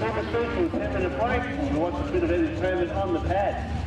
Copper Street to 10 minute break. and watch a bit of entertainment on the pad.